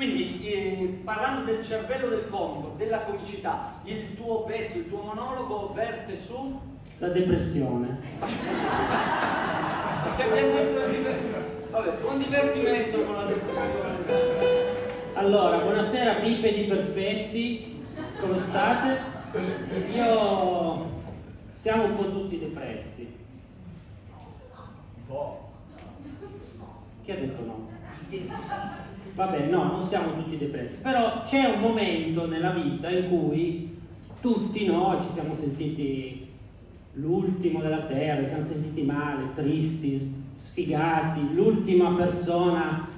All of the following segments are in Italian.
Quindi, eh, parlando del cervello del comico, della comicità, il tuo pezzo, il tuo monologo verte su... La depressione. Se abbiamo Vabbè, un divertimento con la depressione. Allora, buonasera bipedi perfetti, come state? Io... siamo un po' tutti depressi. Un po'. Chi ha detto no? Vabbè, no, non siamo tutti depressi, però c'è un momento nella vita in cui tutti noi ci siamo sentiti l'ultimo della terra, ci siamo sentiti male, tristi, sfigati, l'ultima persona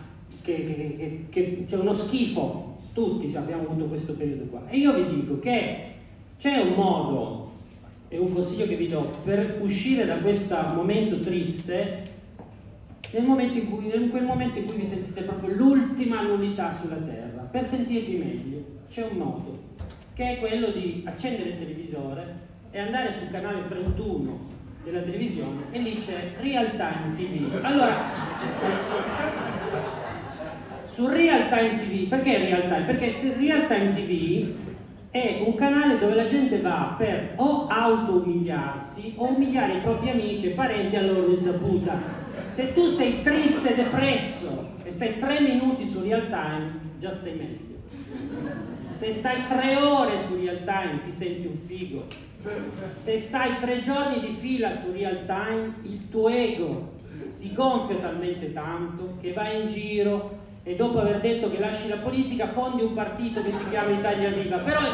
che, che, che, che c'è uno schifo, tutti abbiamo avuto questo periodo qua. E io vi dico che c'è un modo e un consiglio che vi do per uscire da questo momento triste nel momento in, cui, in quel momento in cui vi sentite proprio l'ultima nullità sulla terra, per sentirvi meglio, c'è un modo, che è quello di accendere il televisore e andare sul canale 31 della televisione e lì c'è Real Time TV. Allora, su Real Time TV, perché Real Time? Perché Real Time TV è un canale dove la gente va per o auto-umiliarsi o umiliare i propri amici e parenti a loro insaputa. Se tu sei triste, depresso e stai tre minuti su real time, già stai meglio. Se stai tre ore su real time ti senti un figo. Se stai tre giorni di fila su real time, il tuo ego si gonfia talmente tanto che vai in giro e dopo aver detto che lasci la politica fondi un partito che si chiama Italia Viva. Però il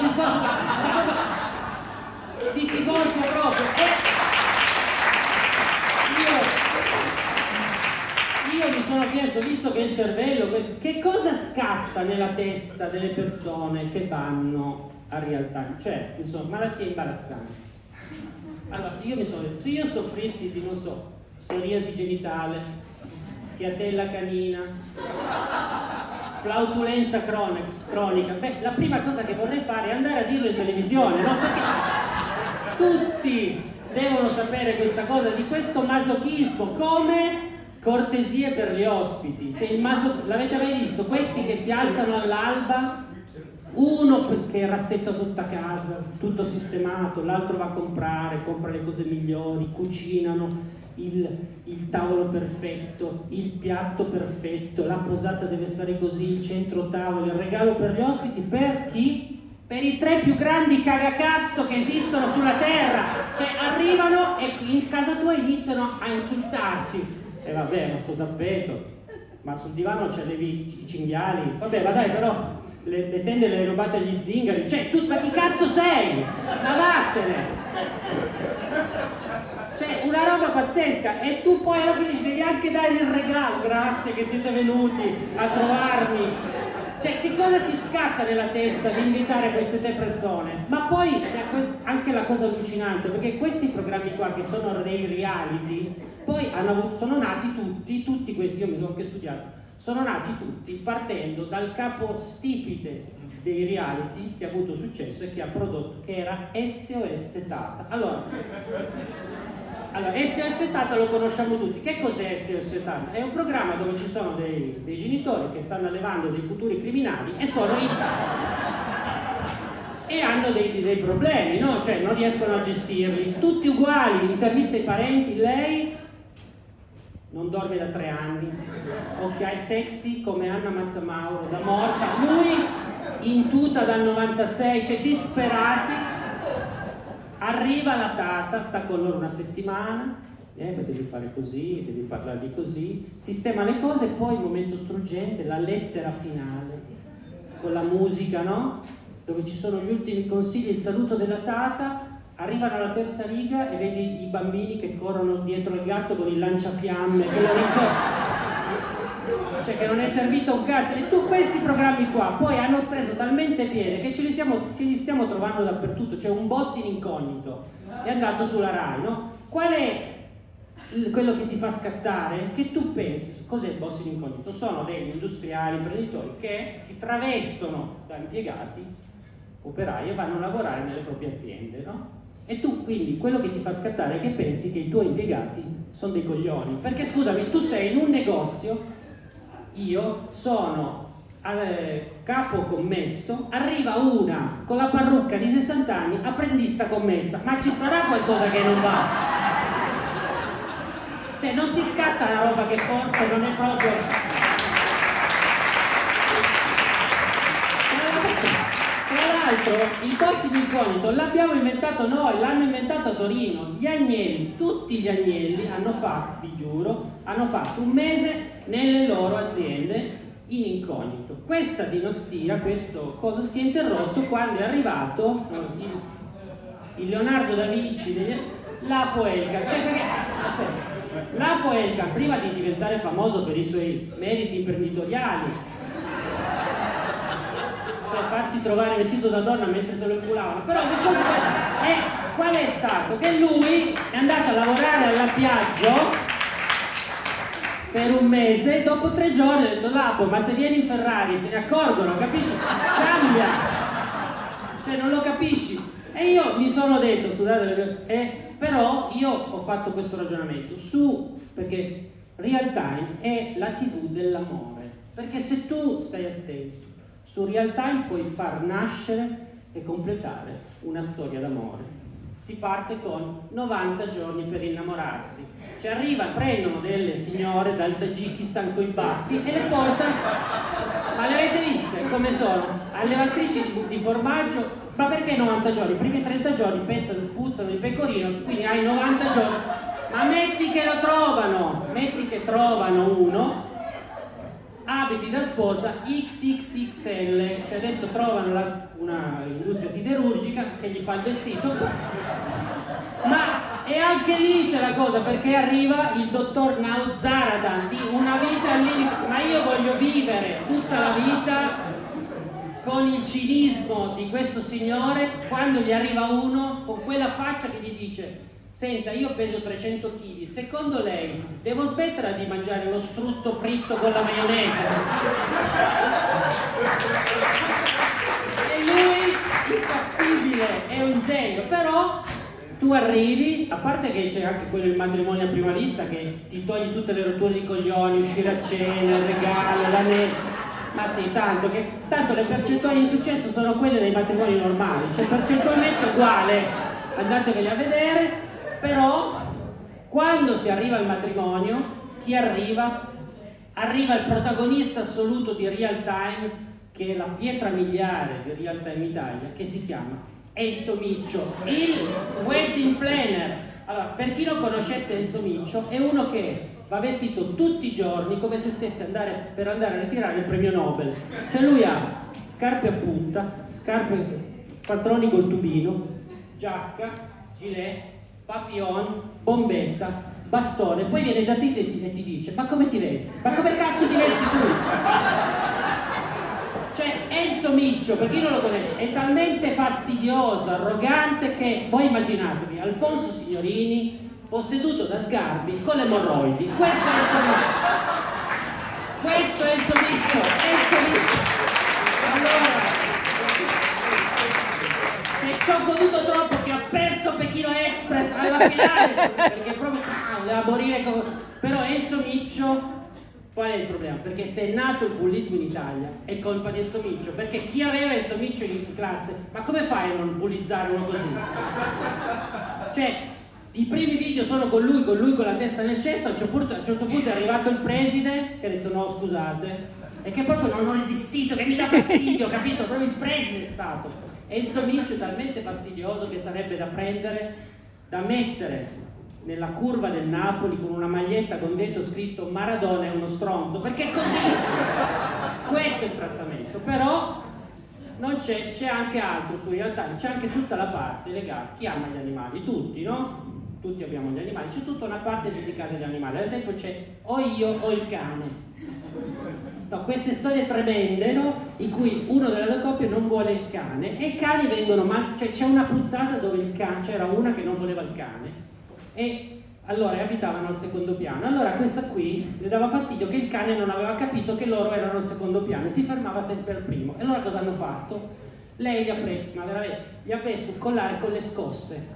ti si gonfia proprio. E io mi sono chiesto, visto che il cervello, che cosa scatta nella testa delle persone che vanno a real time? Cioè, insomma, malattie imbarazzanti. Allora, io mi sono detto, se io soffrissi di, non so, psoriasi genitale, fiatella canina, flautulenza cronica, beh, la prima cosa che vorrei fare è andare a dirlo in televisione, no? Perché tutti devono sapere questa cosa di questo masochismo, come cortesie per gli ospiti. Maso... L'avete mai visto? Questi che si alzano all'alba, uno che rassetta tutta casa, tutto sistemato, l'altro va a comprare, compra le cose migliori, cucinano, il, il, tavolo perfetto, il piatto perfetto, la posata deve stare così, il centro tavolo, il regalo per gli ospiti, per chi? Per i tre più grandi cagacazzo che esistono sulla terra, cioè arrivano e in casa tua iniziano a insultarti, e vabbè, ma sto tappeto, ma sul divano c'è i cinghiali, vabbè, ma dai, però le, le tende le rubate agli zingari, cioè, tu, ma chi cazzo sei? Ma vattene! Cioè, una roba pazzesca, e tu poi alla fine devi anche dare il regalo, grazie che siete venuti a trovarmi. Cioè, che cosa ti scatta nella testa di invitare queste tre persone? Ma poi c'è anche la cosa allucinante, perché questi programmi qua che sono dei reality, poi avuto, sono nati tutti, tutti questi, io mi sono anche studiato, sono nati tutti partendo dal capo stipite dei reality che ha avuto successo e che ha prodotto, che era SOS Tata. Allora, allora SOS Tata lo conosciamo tutti. Che cos'è SOS Tata? È un programma dove ci sono dei, dei genitori che stanno allevando dei futuri criminali e sono in e hanno dei, dei problemi, no? Cioè non riescono a gestirli. Tutti uguali, intervista ai parenti, lei non dorme da tre anni, ok? Sexy come Anna Mazzamauro da morta, lui in tuta dal 96, cioè disperati, arriva la tata, sta con loro una settimana, eh, devi fare così, devi parlargli così, sistema le cose e poi il momento struggente, la lettera finale, con la musica, no? Dove ci sono gli ultimi consigli, il saluto della tata arrivano alla terza riga e vedi i bambini che corrono dietro il gatto con il lanciafiamme, che lo ricordo. Cioè che non è servito un cazzo. E tu questi programmi qua poi hanno preso talmente piede che ce li stiamo, ce li stiamo trovando dappertutto. C'è un boss in incognito, è andato sulla RAI, no? Qual è quello che ti fa scattare? Che tu pensi, cos'è il boss in incognito? Sono degli industriali, imprenditori che si travestono da impiegati, operai e vanno a lavorare nelle proprie aziende, no? E tu quindi quello che ti fa scattare è che pensi che i tuoi impiegati sono dei coglioni. Perché scusami, tu sei in un negozio, io sono eh, capo commesso, arriva una con la parrucca di 60 anni, apprendista commessa, ma ci sarà qualcosa che non va? Cioè non ti scatta la roba che forse non è proprio... Tra l'altro il corso di incognito l'abbiamo inventato noi, l'hanno inventato a Torino. Gli agnelli, tutti gli agnelli hanno fatto, vi giuro, hanno fatto un mese nelle loro aziende in incognito. Questa dinastia, questo cosa si è interrotto quando è arrivato il, il Leonardo da Vinci, l'Apo Elkan. Cioè perché, l'Apo Elkan, prima di diventare famoso per i suoi meriti imprenditoriali, cioè farsi trovare vestito da donna mentre se lo inculavano, però il è qual è stato? Che lui è andato a lavorare alla Piaggio per un mese, dopo tre giorni ho detto Lapo, ma se vieni in Ferrari se ne accorgono, capisci? Cambia! Cioè non lo capisci. E io mi sono detto, scusate, eh, però io ho fatto questo ragionamento su, perché real time è la tv dell'amore. Perché se tu stai attento, su real time puoi far nascere e completare una storia d'amore. Si parte con 90 giorni per innamorarsi ci arriva, prendono delle signore dal Tagikistan con i baffi e le portano, ma le avete viste come sono? Allevatrici di, di formaggio, ma perché 90 giorni? I primi 30 giorni pensano, puzzano di pecorino, quindi hai 90 giorni, ma metti che lo trovano, metti che trovano uno, abiti da sposa XXXL, cioè adesso trovano la, una industria siderurgica che gli fa il vestito, ma e anche lì c'è la cosa perché arriva il dottor Nauzaradan di una vita al ma io voglio vivere tutta la vita con il cinismo di questo signore quando gli arriva uno con quella faccia che gli dice Senta, io peso 300 kg, secondo lei devo smettere di mangiare lo strutto fritto con la maionese? E lui, impassibile, è un genio, però tu arrivi, a parte che c'è anche quello il matrimonio a prima vista che ti togli tutte le rotture di coglioni, uscire a cena, il regalo, la ne... Ma sì, tanto, che, tanto le percentuali di successo sono quelle dei matrimoni normali, cioè percentualmente uguale, andateveli a vedere, però quando si arriva al matrimonio, chi arriva? Arriva il protagonista assoluto di Real Time, che è la pietra miliare di Real Time Italia, che si chiama Enzo Miccio, il wedding planner. Allora, per chi non conoscesse Enzo Miccio, è uno che va vestito tutti i giorni come se stesse andare, per andare a ritirare il premio Nobel. Cioè lui ha scarpe a punta, scarpe, pantaloni col tubino, giacca, gilet, papillon, bombetta, bastone, poi viene da te e ti dice ma come ti vesti? Ma come cazzo ti vesti tu? Cioè Enzo Miccio, per chi non lo conosce, è talmente fastidioso, arrogante che voi immaginatevi Alfonso Signorini posseduto da Sgarbi con le emorroidi. Questo è Enzo Miccio. Questo è Enzo Miccio. Enzo Miccio. Allora, se ci ho goduto troppo che ho perso Pechino Express alla finale, perché proprio ah, voleva morire come... Però Enzo Miccio Qual è il problema? Perché se è nato il bullismo in Italia è colpa di Enzo Miccio, perché chi aveva Enzo Miccio in classe, ma come fai a non bullizzare uno così? Cioè, i primi video sono con lui, con lui con la testa nel cesso, a un certo punto, un certo punto è arrivato il preside che ha detto no scusate, e che proprio non ho resistito, che mi dà fastidio, capito? Proprio il preside è stato. Enzo Miccio è talmente fastidioso che sarebbe da prendere, da mettere nella curva del Napoli con una maglietta con dentro scritto Maradona è uno stronzo, perché così questo è il trattamento, però c'è, c'è anche altro su realtà, c'è anche tutta la parte legata, chi ama gli animali? Tutti, no? Tutti abbiamo gli animali, c'è tutta una parte dedicata agli animali, ad esempio c'è o io o il cane. No, queste storie tremende no? in cui uno delle due coppie non vuole il cane e i cani vengono mal, cioè c'è una puntata dove il cane, c'era una che non voleva il cane e allora abitavano al secondo piano. Allora questa qui le dava fastidio che il cane non aveva capito che loro erano al secondo piano e si fermava sempre al primo. E allora cosa hanno fatto? Lei gli ha preso, ma gli ha preso un collare con le scosse,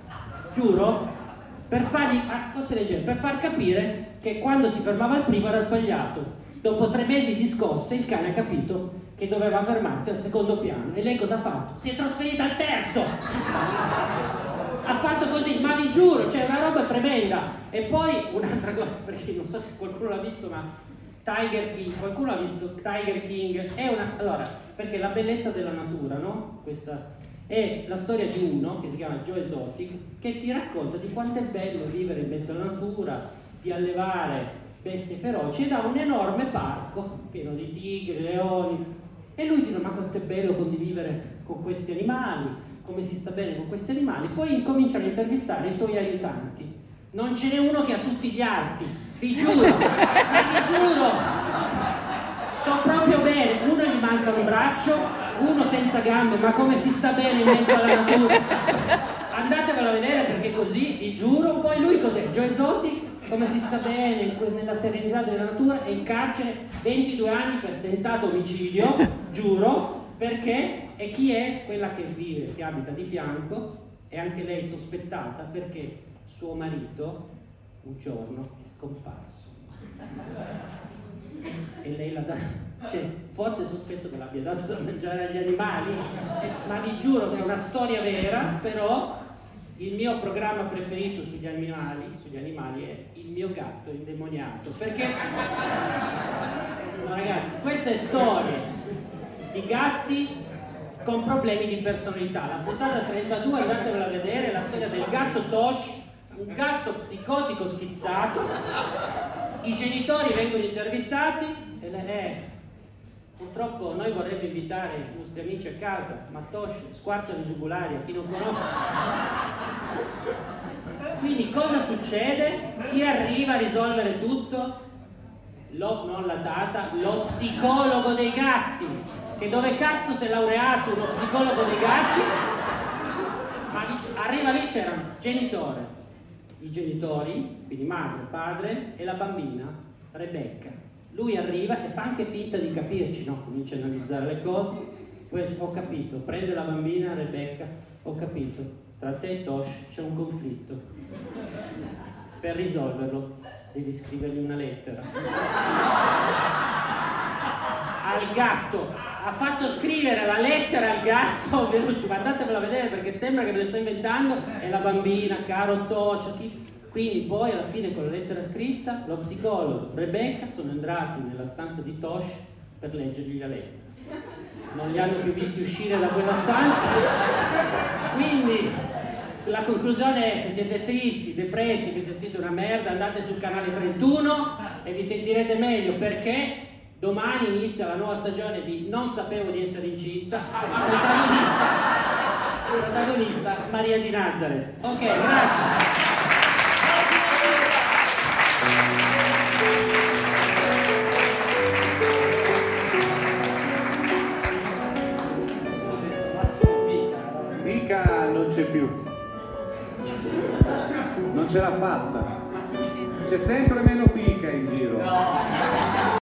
giuro, per fargli, a scosse leggere, per far capire che quando si fermava al primo era sbagliato. Dopo tre mesi di scosse il cane ha capito che doveva fermarsi al secondo piano e lei cosa ha fatto? Si è trasferita al terzo! ha fatto così, ma vi giuro, c'è una roba tremenda. E poi un'altra cosa, perché non so se qualcuno l'ha visto, ma Tiger King, qualcuno ha visto Tiger King? È una, allora, perché la bellezza della natura, no? Questa è la storia di uno che si chiama Joe Exotic che ti racconta di quanto è bello vivere in mezzo alla natura, di allevare bestie feroci ed ha un enorme parco pieno di tigri, leoni e lui dice ma quanto è bello condividere con questi animali, come si sta bene con questi animali, poi incominciano a intervistare i suoi aiutanti. Non ce n'è uno che ha tutti gli arti, vi giuro, vi giuro, sto proprio bene, uno gli manca un braccio, uno senza gambe, ma come si sta bene in mezzo alla natura? Andatevelo a vedere perché così, vi giuro, poi lui cos'è? Joe Exotic come si sta bene nella serenità della natura è in carcere 22 anni per tentato omicidio, giuro, perché e chi è quella che vive, che abita di fianco, è anche lei sospettata perché suo marito un giorno è scomparso. E lei l'ha dato, c'è forte sospetto che l'abbia dato da mangiare agli animali, eh, ma vi giuro che è una storia vera, però il mio programma preferito sugli animali, sugli animali è Il mio gatto indemoniato, perché no, ragazzi, queste storie di gatti con problemi di personalità. La puntata 32, andatevela a vedere, è la storia del gatto Tosh, un gatto psicotico schizzato. I genitori vengono intervistati e lei è Purtroppo noi vorremmo invitare i nostri amici a casa, ma Tosh squarcia le giugulari a chi non conosce. Quindi cosa succede? Chi arriva a risolvere tutto? Lo, non la data, lo psicologo dei gatti. Che dove cazzo si è laureato uno psicologo dei gatti? Ma arriva lì c'era un genitore, i genitori, quindi madre, padre e la bambina, Rebecca lui arriva e fa anche finta di capirci, no? comincia a analizzare le cose, poi ho capito, prende la bambina Rebecca, ho capito, tra te e Tosh c'è un conflitto. Per risolverlo devi scrivergli una lettera. Al gatto, ha fatto scrivere la lettera al gatto, andatevela a vedere perché sembra che me le sto inventando, è la bambina, caro Tosh, chi, quindi poi alla fine con la lettera scritta, lo psicologo Rebecca sono entrati nella stanza di Tosh per leggergli la lettera. Non li hanno più visti uscire da quella stanza. Quindi la conclusione è se siete tristi, depressi, vi sentite una merda, andate sul canale 31 e vi sentirete meglio perché domani inizia la nuova stagione di Non sapevo di essere incinta. Protagonista, protagonista Maria di Nazareth. Ok, grazie. Mica non c'è più. Non ce l'ha fatta. C'è sempre meno pica in giro.